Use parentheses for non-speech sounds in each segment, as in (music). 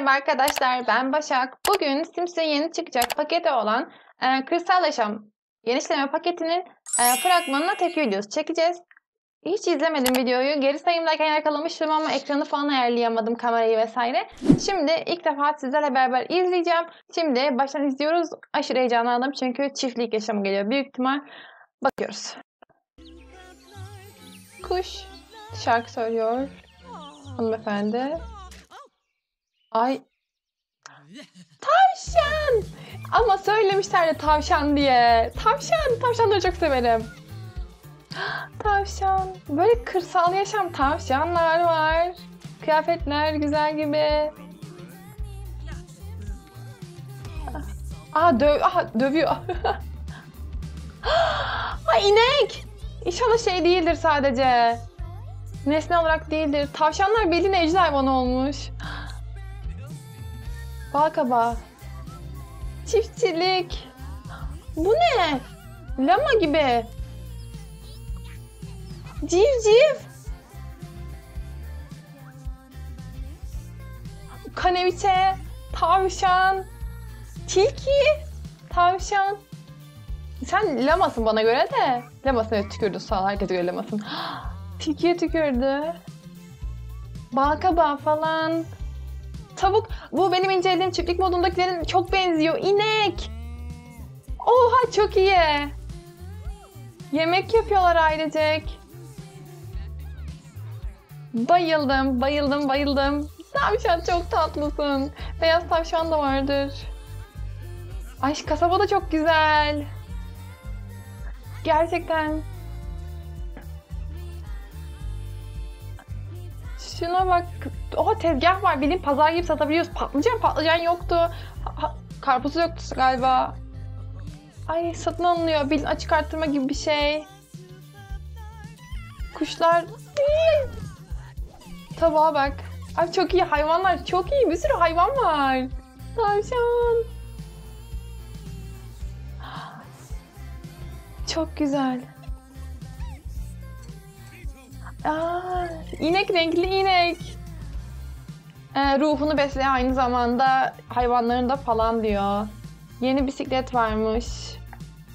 Merhaba arkadaşlar, ben Başak. Bugün Sims'e yeni çıkacak paketi olan e, Kristal Yaşam genişleme paketinin e, fragmanına tepki videosu çekeceğiz. Hiç izlemedim videoyu. Geri sayımdayken yakalamıştım ama ekranı falan ayarlayamadım, kamerayı vesaire. Şimdi ilk defa sizlerle beraber izleyeceğim. Şimdi baştan izliyoruz. Aşırı heyecanlandım çünkü çiftlik yaşamı geliyor. Büyük ihtimal bakıyoruz. Kuş şarkı söylüyor hanımefendi. Ay. (laughs) Tavşan. Ama söylemişlerdi tavşan diye. Tavşan. Tavşanları çok severim. (gasps) Tavşan. Böyle kırsal yaşam tavşanlar var. Kıyafetler güzel gibi. Aa döv aha, dövüyor. (laughs) Ay inek. İnşallah şey değildir sadece. Nesne olarak değildir. Tavşanlar bildiğin evcil hayvan olmuş. Balkabağı. Çiftçilik. Bu ne? Lama gibi. Civciv. Kaneviçe. Tavşan. Tilki. Tavşan. Sen lamasın bana göre de. Lamasın evet tükürdün sağ ol. Herkese göre lamasın. (gasps) Tilkiye tükürdü. Balkabağı falan. Tavuk. Bu benim incelediğim çiftlik modundakilerin çok benziyor. İnek. Oha çok iyi. Yemek yapıyorlar ailecek. Bayıldım, bayıldım, bayıldım. Tavşan çok tatlısın. Beyaz tavşan da vardır. Ay kasaba da çok güzel. Gerçekten. Şuna bak. Oha tezgah var. Bildiğin pazar gibi satabiliyoruz. Patlıcan patlıcan yoktu. Karpuz yoktu galiba. Ay satın alınıyor. Bildiğin açık arttırma gibi bir şey. Kuşlar. Tavuğa bak. Ay çok iyi hayvanlar. Çok iyi. Bir sürü hayvan var. Tavşan. Çok güzel. Aa, inek renkli inek. Ee, ruhunu besleyen aynı zamanda hayvanların da falan diyor. Yeni bisiklet varmış.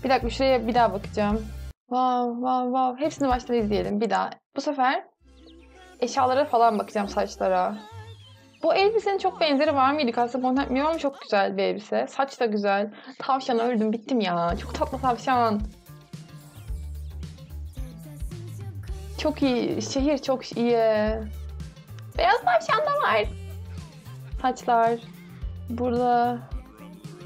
Bir dakika şuraya bir daha bakacağım. Wow wow wow. Hepsini baştan izleyelim bir daha. Bu sefer eşyalara falan bakacağım saçlara. Bu elbisenin çok benzeri var mıydı? Kontent bilmiyorum ama çok güzel bir elbise. Saç da güzel. Tavşan öldüm bittim ya. Çok tatlı tavşan. Çok iyi. Şehir çok iyi. Beyaz tavşan da var. Saçlar. Burada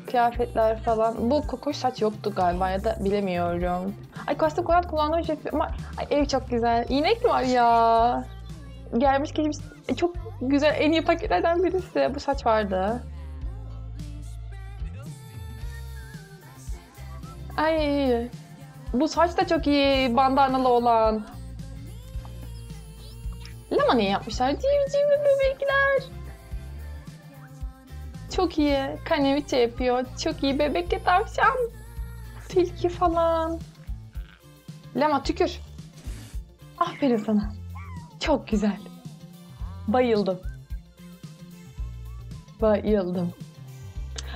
kıyafetler falan. Bu kokoş saç yoktu galiba ya da bilemiyorum. Ay kostüm koyat kullandığım şey ama ay, ev çok güzel. İnek var ya? Gelmiş geçmiş e, çok güzel en iyi paketlerden birisi. Bu saç vardı. Ay bu saç da çok iyi bandanalı olan. Lama niye yapmışlar? Civciv bebekler. Çok iyi. Kaneviçe yapıyor. Çok iyi bebek tavşan. Tilki falan. Lama tükür. Aferin sana. Çok güzel. Bayıldım. Bayıldım.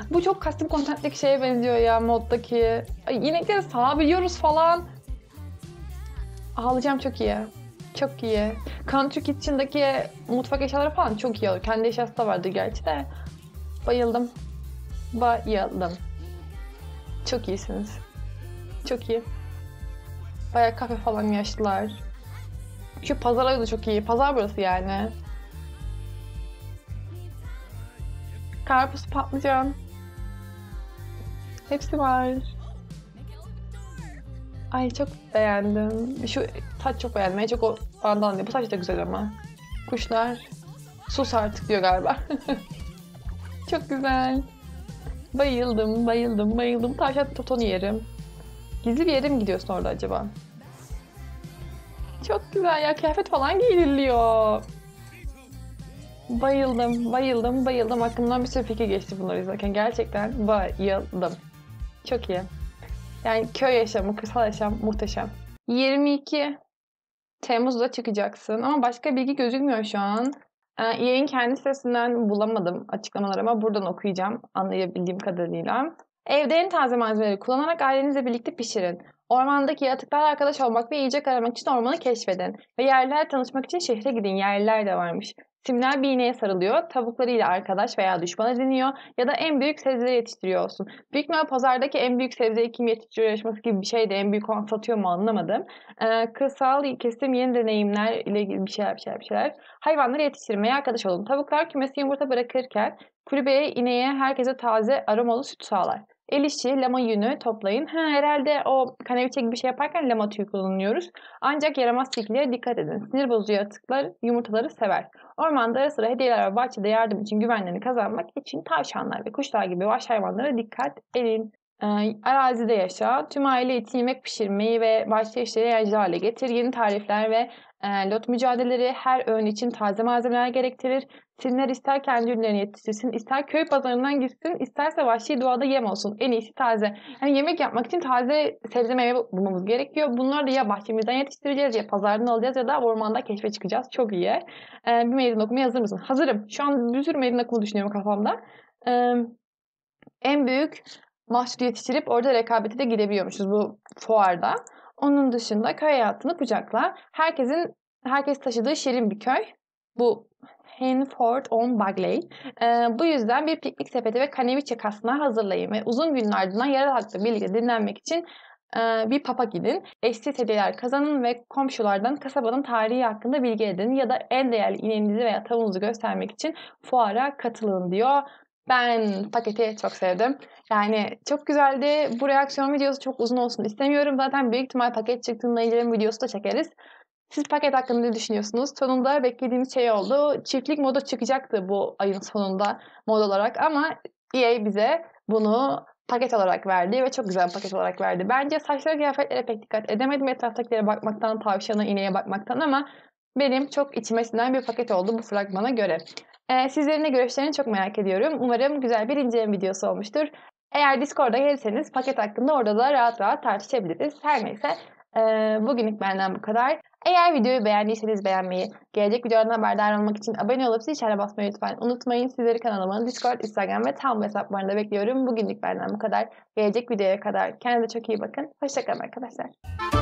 Bu çok custom content'teki şeye benziyor ya moddaki. Ay, inekleri sağabiliyoruz falan. Ağlayacağım çok iyi. Çok iyi. Country Kitchen'daki mutfak eşyaları falan çok iyi olur. Kendi eşyası da vardı gerçi de. Bayıldım. Bayıldım. Çok iyisiniz. Çok iyi. Bayağı kafe falan yaşlılar. Şu pazar da çok iyi. Pazar burası yani. Karpuz, patlıcan. Hepsi var. Ay çok beğendim. Şu saç çok beğendim. En çok o bandan değil. Bu saç da güzel ama. Kuşlar. Sus artık diyor galiba. (laughs) çok güzel. Bayıldım, bayıldım, bayıldım. Tavşan totonu yerim. Gizli bir yere mi gidiyorsun orada acaba? Çok güzel ya. Kıyafet falan giydiriliyor. Bayıldım, bayıldım, bayıldım. Aklımdan bir sürü fikir geçti bunları izlerken. Gerçekten bayıldım. Çok iyi. Yani köy yaşamı, kırsal yaşam muhteşem. 22 Temmuz'da çıkacaksın ama başka bilgi gözükmüyor şu an. EA'in kendi sitesinden bulamadım açıklamaları ama buradan okuyacağım anlayabildiğim kadarıyla. Evde en taze malzemeleri kullanarak ailenizle birlikte pişirin. Ormandaki yaratıklarla arkadaş olmak ve yiyecek aramak için ormanı keşfedin. Ve yerlilerle tanışmak için şehre gidin. Yerliler de varmış. Simler bir iğneye sarılıyor. Tavuklarıyla arkadaş veya düşman ediniyor. Ya da en büyük sebzeleri yetiştiriyor olsun. Büyük ihtimalle pazardaki en büyük sebzeyi kim yetiştiriyor yarışması gibi bir şey de en büyük olan satıyor mu anlamadım. Ee, kırsal kesim yeni deneyimler ile ilgili bir şeyler bir şeyler bir şeyler. Hayvanları yetiştirmeye arkadaş olun. Tavuklar kümesi yumurta bırakırken kulübeye, ineğe, herkese taze aromalı süt sağlar. El işi, lama yünü toplayın. Ha, herhalde o kaneviçe gibi bir şey yaparken lama tüyü kullanıyoruz. Ancak yaramaz tilkilere dikkat edin. Sinir bozucu yaratıklar yumurtaları sever. Ormanda ara sıra hediyeler ve bahçede yardım için güvenlerini kazanmak için tavşanlar ve kuşlar gibi vahşi hayvanlara dikkat edin. Ee, arazide yaşa. Tüm aile için yemek pişirmeyi ve başka işleri eğlenceli hale getir. Yeni tarifler ve e, lot mücadeleleri her öğün için taze malzemeler gerektirir. Sinler ister kendi ürünlerini yetiştirsin, ister köy pazarından gitsin, isterse vahşi doğada yem olsun. En iyisi taze. Yani yemek yapmak için taze sebze meyve bulmamız gerekiyor. Bunları da ya bahçemizden yetiştireceğiz ya pazardan alacağız ya da ormanda keşfe çıkacağız. Çok iyi. Ee, bir meydan okumaya hazır mısın? Hazırım. Şu an bir sürü meydan okuma düşünüyorum kafamda. Ee, en büyük mahsul yetiştirip orada rekabete de girebiliyormuşuz bu fuarda. Onun dışında köy hayatını kucakla. Herkesin herkes taşıdığı şirin bir köy. Bu Hanford on Bagley. Ee, bu yüzden bir piknik sepeti ve kaneviçe kasnağı hazırlayın ve uzun günün ardından birlikte dinlenmek için e, bir papa gidin. Eşsiz hediyeler kazanın ve komşulardan kasabanın tarihi hakkında bilgi edin ya da en değerli ineğinizi veya tavuğunuzu göstermek için fuara katılın diyor. Ben paketi çok sevdim. Yani çok güzeldi. Bu reaksiyon videosu çok uzun olsun istemiyorum. Zaten büyük ihtimal paket çıktığında inceleme videosu da çekeriz. Siz paket hakkında ne düşünüyorsunuz? Sonunda beklediğimiz şey oldu. Çiftlik modu çıkacaktı bu ayın sonunda mod olarak ama EA bize bunu paket olarak verdi ve çok güzel paket olarak verdi. Bence saçları kıyafetlere pek dikkat edemedim etraftakilere bakmaktan, tavşana, ineğe bakmaktan ama benim çok içime sinen bir paket oldu bu fragmana göre. Ee, sizlerin de görüşlerini çok merak ediyorum. Umarım güzel bir inceleme videosu olmuştur. Eğer Discord'a gelirseniz paket hakkında orada da rahat rahat tartışabiliriz. Her neyse e, bugünlük benden bu kadar. Eğer videoyu beğendiyseniz beğenmeyi, gelecek videolardan haberdar olmak için abone olup zil basmayı lütfen unutmayın. Sizleri kanalımın Discord, Instagram ve tam hesaplarında bekliyorum. Bugünlük benden bu kadar. Gelecek videoya kadar kendinize çok iyi bakın. Hoşçakalın arkadaşlar.